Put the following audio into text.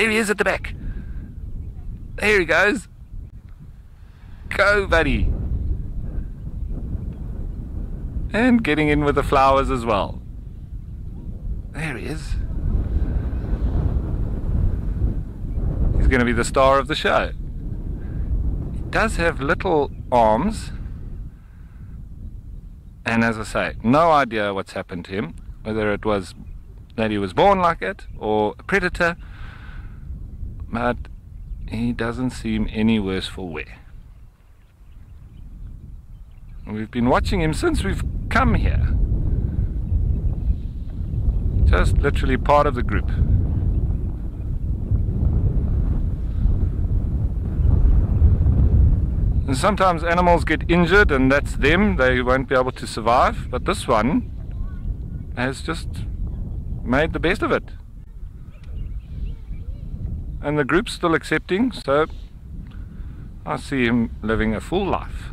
There he is at the back. There he goes. Go, buddy. And getting in with the flowers as well. There he is. He's going to be the star of the show. He does have little arms. And as I say, no idea what's happened to him. Whether it was that he was born like it or a predator. But he doesn't seem any worse for wear. We've been watching him since we've come here. Just literally part of the group. And sometimes animals get injured and that's them, they won't be able to survive. But this one has just made the best of it. And the group's still accepting, so I see him living a full life.